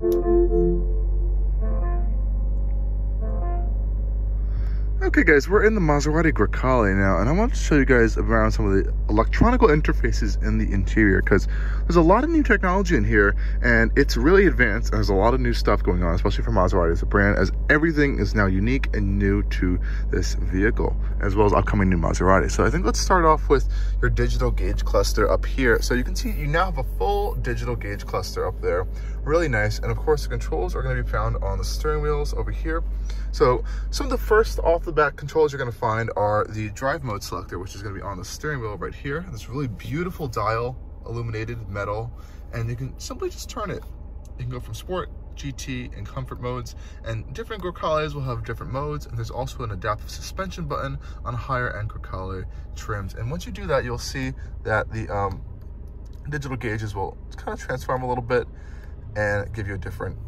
Thank you. Okay guys, we're in the Maserati Grecale now, and I want to show you guys around some of the electronical interfaces in the interior, because there's a lot of new technology in here, and it's really advanced, and there's a lot of new stuff going on, especially for Maserati as a brand, as everything is now unique and new to this vehicle, as well as upcoming new Maserati. So I think let's start off with your digital gauge cluster up here. So you can see you now have a full digital gauge cluster up there, really nice, and of course the controls are going to be found on the steering wheels over here. So some of the first off the bat controls you're gonna find are the drive mode selector, which is gonna be on the steering wheel right here. This really beautiful dial, illuminated metal, and you can simply just turn it. You can go from sport, GT, and comfort modes, and different Grecales will have different modes, and there's also an adaptive suspension button on higher end Grecale trims. And once you do that, you'll see that the um, digital gauges will kind of transform a little bit and give you a different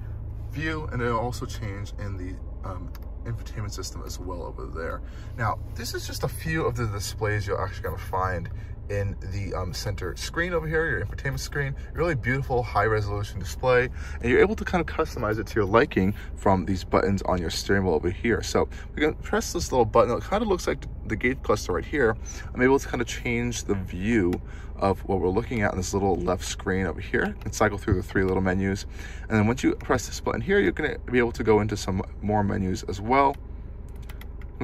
view, and it'll also change in the um, infotainment system as well over there. Now, this is just a few of the displays you're actually gonna find in the um, center screen over here, your infotainment screen, really beautiful high resolution display, and you're able to kind of customize it to your liking from these buttons on your steering wheel over here. So we're gonna press this little button, it kind of looks like the gauge cluster right here. I'm able to kind of change the view of what we're looking at in this little left screen over here and cycle through the three little menus. And then once you press this button here, you're gonna be able to go into some more menus as well.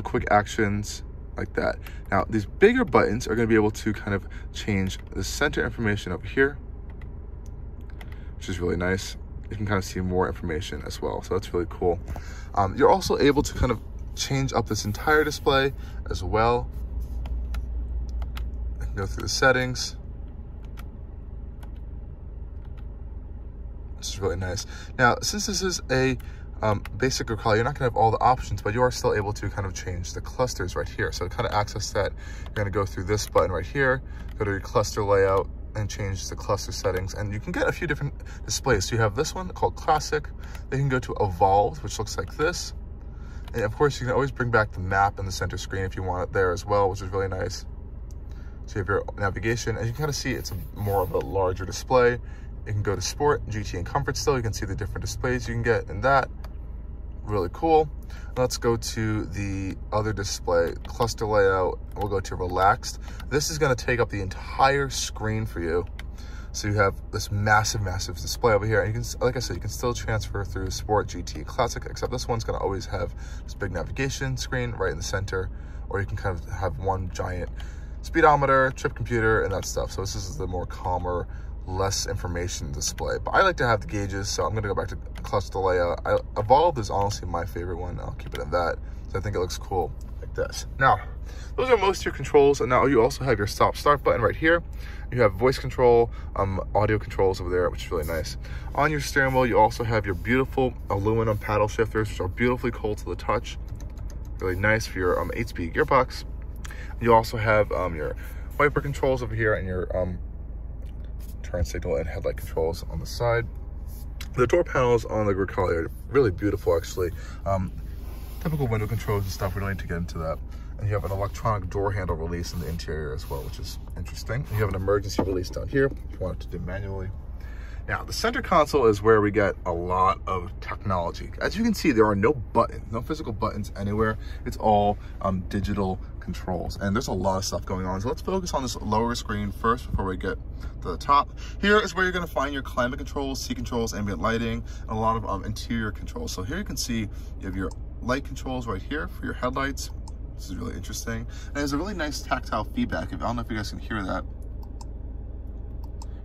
Quick actions, like that. Now, these bigger buttons are gonna be able to kind of change the center information over here, which is really nice. You can kind of see more information as well, so that's really cool. Um, you're also able to kind of change up this entire display as well. I can go through the settings. This is really nice. Now, since this is a um, basic Grecale, you're not gonna have all the options, but you are still able to kind of change the clusters right here. So to kind of access that, you're gonna go through this button right here, go to your cluster layout and change the cluster settings. And you can get a few different displays. So you have this one called Classic. You can go to Evolved, which looks like this. And of course, you can always bring back the map in the center screen if you want it there as well, which is really nice. So you have your navigation, and you can kind of see it's more of a larger display. You can go to Sport, GT, and Comfort still. You can see the different displays you can get in that really cool. Let's go to the other display, cluster layout. We'll go to relaxed. This is gonna take up the entire screen for you. So you have this massive, massive display over here. And you can, like I said, you can still transfer through Sport, GT, Classic, except this one's gonna always have this big navigation screen right in the center, or you can kind of have one giant speedometer, trip computer, and that stuff. So this is the more calmer, less information display. But I like to have the gauges, so I'm gonna go back to cluster layout. I, Evolved is honestly my favorite one. I'll keep it at that. So I think it looks cool this. Now, those are most of your controls. And now you also have your stop start button right here. You have voice control, um, audio controls over there, which is really nice. On your steering wheel, you also have your beautiful aluminum paddle shifters, which are beautifully cold to the touch. Really nice for your um, 8-speed gearbox. You also have um, your wiper controls over here and your um, turn signal and headlight controls on the side. The door panels on the Grecale are really beautiful, actually. Um, typical window controls and stuff, we don't need to get into that. And you have an electronic door handle release in the interior as well, which is interesting. You have an emergency release down here if you want it to do manually. Now, the center console is where we get a lot of technology. As you can see, there are no buttons, no physical buttons anywhere. It's all um, digital controls, and there's a lot of stuff going on. So let's focus on this lower screen first before we get to the top. Here is where you're gonna find your climate controls, seat controls, ambient lighting, and a lot of um, interior controls. So here you can see you have your light controls right here for your headlights. This is really interesting. And there's a really nice tactile feedback. I don't know if you guys can hear that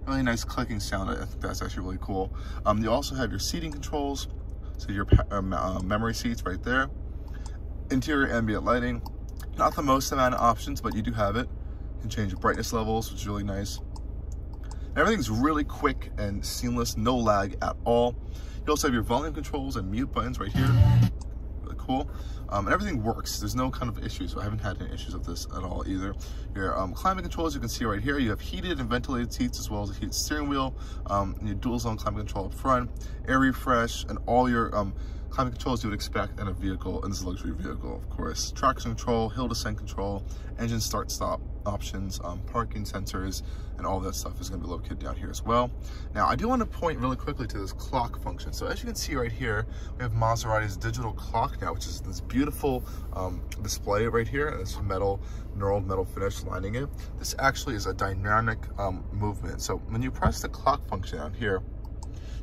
really nice clicking sound. I think that's actually really cool. Um, you also have your seating controls, so your um, uh, memory seats right there. Interior ambient lighting, not the most amount of options, but you do have it. You can change brightness levels, which is really nice. Everything's really quick and seamless, no lag at all. You also have your volume controls and mute buttons right here. Cool. Um, and everything works. There's no kind of issues. I haven't had any issues with this at all either. Your um, climate controls, you can see right here, you have heated and ventilated seats as well as a heated steering wheel, um, your dual zone climate control up front, air refresh, and all your Climate controls you would expect in a vehicle, in this luxury vehicle, of course. Traction control, hill descent control, engine start stop options, um, parking sensors, and all that stuff is gonna be located down here as well. Now, I do wanna point really quickly to this clock function. So as you can see right here, we have Maserati's digital clock now, which is this beautiful um, display right here, and this metal, knurled metal finish lining it. This actually is a dynamic um, movement. So when you press the clock function down here,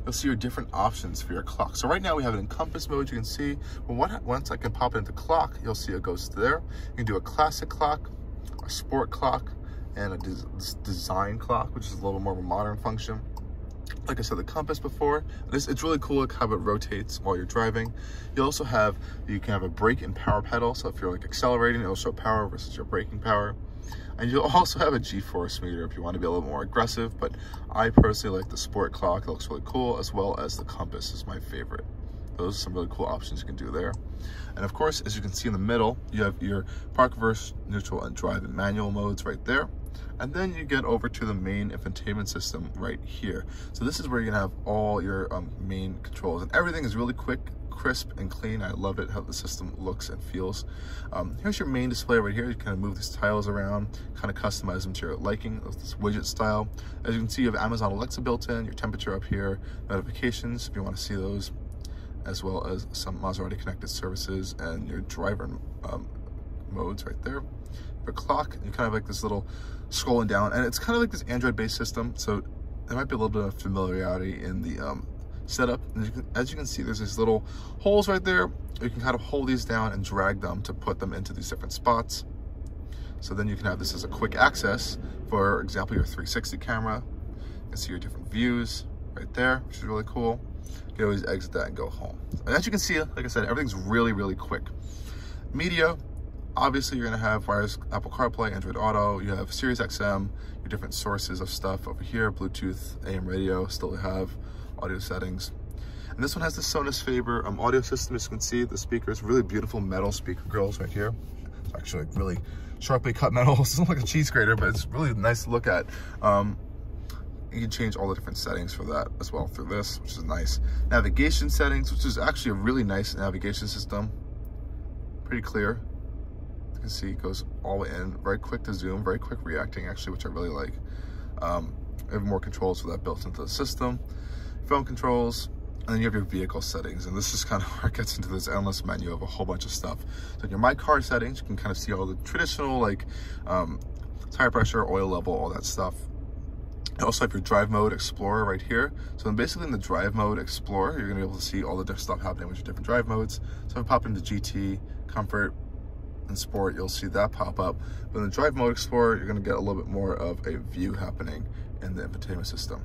you'll see your different options for your clock. So right now we have it in compass mode, you can see. But once I can pop it into clock, you'll see it goes there. You can do a classic clock, a sport clock, and a des design clock, which is a little more of a modern function. Like I said, the compass before, this, it's really cool how it rotates while you're driving. You also have, you can have a brake and power pedal. So if you're like accelerating, it'll show power versus your braking power. And you'll also have a G-force meter if you want to be a little more aggressive, but I personally like the sport clock. It looks really cool, as well as the compass is my favorite. Those are some really cool options you can do there. And of course, as you can see in the middle, you have your park, reverse, neutral, and drive and manual modes right there. And then you get over to the main infotainment system right here. So this is where you're gonna have all your um, main controls and everything is really quick crisp and clean. I love it how the system looks and feels. Um, here's your main display right here. You kind of move these tiles around, kind of customize them to your liking, this widget style. As you can see, you have Amazon Alexa built in, your temperature up here, notifications if you want to see those, as well as some Maserati connected services and your driver um, modes right there. Your clock, you kind of like this little scrolling down, and it's kind of like this Android-based system, so there might be a little bit of familiarity in the um, setup. As you, can, as you can see, there's these little holes right there. You can kind of hold these down and drag them to put them into these different spots. So then you can have this as a quick access. For example, your 360 camera. You can see your different views right there, which is really cool. You can always exit that and go home. And as you can see, like I said, everything's really, really quick. Media, obviously you're gonna have wireless Apple CarPlay, Android Auto, you have Sirius XM, your different sources of stuff over here, Bluetooth, AM radio, still have audio settings. And this one has the Sonus Faber um, audio system. As you can see, the speakers, really beautiful metal speaker grills right here. It's actually like really sharply cut metal. It's not like a cheese grater, but it's really nice to look at. Um, you can change all the different settings for that as well through this, which is nice. Navigation settings, which is actually a really nice navigation system. Pretty clear. You can see it goes all the way in. Very quick to zoom, very quick reacting actually, which I really like. Um, have more controls for that built into the system phone controls, and then you have your vehicle settings. And this is kind of where it gets into this endless menu of a whole bunch of stuff. So in your My Car settings, you can kind of see all the traditional like um, tire pressure, oil level, all that stuff. You also have your drive mode explorer right here. So then basically in the drive mode explorer, you're gonna be able to see all the different stuff happening with your different drive modes. So if I pop into GT, comfort, and sport, you'll see that pop up. But in the drive mode explorer, you're gonna get a little bit more of a view happening in the infotainment system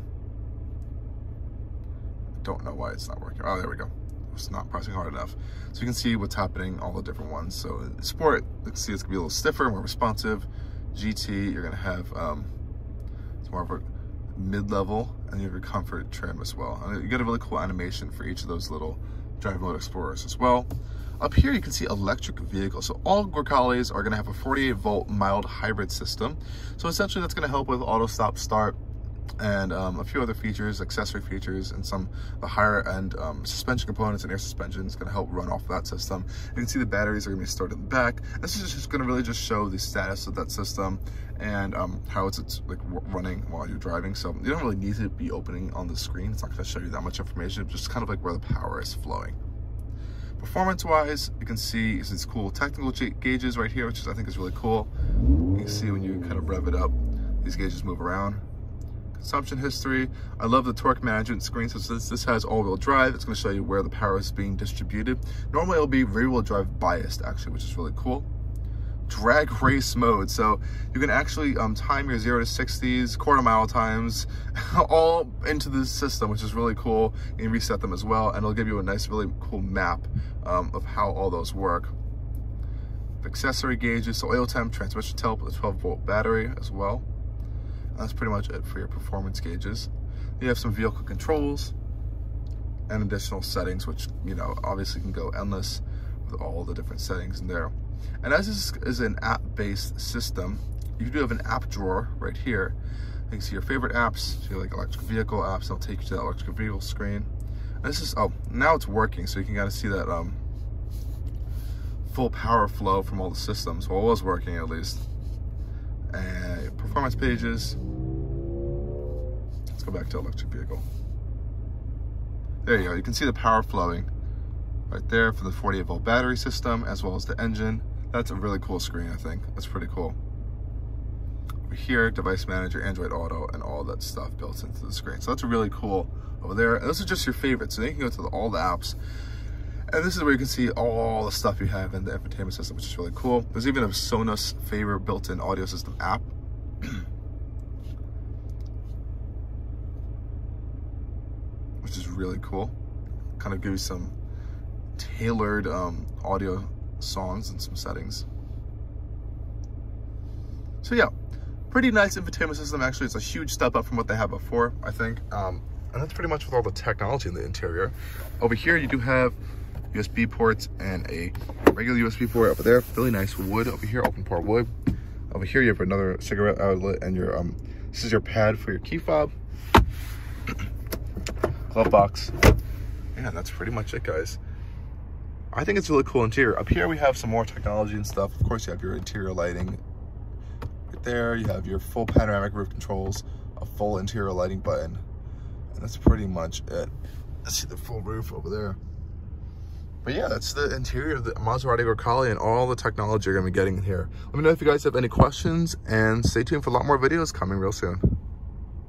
don't know why it's not working. Oh, there we go. It's not pressing hard enough. So you can see what's happening, all the different ones. So Sport, you can see it's gonna be a little stiffer, more responsive. GT, you're gonna have, um, it's more of a mid-level, and you have your comfort trim as well. And you get a really cool animation for each of those little drive mode explorers as well. Up here, you can see electric vehicles. So all Grecales are gonna have a 48 volt mild hybrid system. So essentially that's gonna help with auto stop start, and um, a few other features, accessory features, and some the higher end um, suspension components and air suspension is going to help run off that system. You can see the batteries are going to be stored in the back. This is just going to really just show the status of that system and um, how it's, it's like running while you're driving. So you don't really need to be opening on the screen. It's not going to show you that much information, It's just kind of like where the power is flowing. Performance-wise, you can see these cool technical gauges right here, which is, I think is really cool. You can see when you kind of rev it up, these gauges move around consumption history. I love the torque management screen. So this, this has all-wheel drive. It's going to show you where the power is being distributed. Normally it'll be rear-wheel drive biased actually, which is really cool. Drag race mode. So you can actually um, time your 0 to 60s, quarter mile times, all into the system, which is really cool. Can reset them as well, and it'll give you a nice, really cool map um, of how all those work. Accessory gauges, so oil temp, transmission temp a 12 volt battery as well. That's pretty much it for your performance gauges. You have some vehicle controls and additional settings, which, you know, obviously can go endless with all the different settings in there. And as this is an app-based system, you do have an app drawer right here. You can see your favorite apps, so you like electric vehicle apps, they'll take you to the electric vehicle screen. this is, oh, now it's working. So you can kind of see that um, full power flow from all the systems. Well, it was working at least. And performance pages. Go back to electric vehicle. There you go. You can see the power flowing right there for the 48 volt battery system as well as the engine. That's a really cool screen, I think. That's pretty cool. Over here, device manager, Android Auto, and all that stuff built into the screen. So that's really cool over there. And those are just your favorites. So you can go to the, all the apps. And this is where you can see all the stuff you have in the infotainment system, which is really cool. There's even a Sonus Faber built-in audio system app. which is really cool. Kind of gives you some tailored um, audio songs and some settings. So yeah, pretty nice infotainment system. Actually, it's a huge step up from what they had before, I think. Um, and that's pretty much with all the technology in the interior. Over here, you do have USB ports and a regular USB port over there. Really nice wood over here, open port wood. Over here, you have another cigarette outlet and your, um, this is your pad for your key fob. Glove box. Yeah, that's pretty much it, guys. I think it's really cool interior. Up here we have some more technology and stuff. Of course you have your interior lighting. Right there you have your full panoramic roof controls, a full interior lighting button. And that's pretty much it. Let's see the full roof over there. But yeah, that's the interior of the Maserati Grecale and all the technology you're gonna be getting in here. Let me know if you guys have any questions and stay tuned for a lot more videos coming real soon.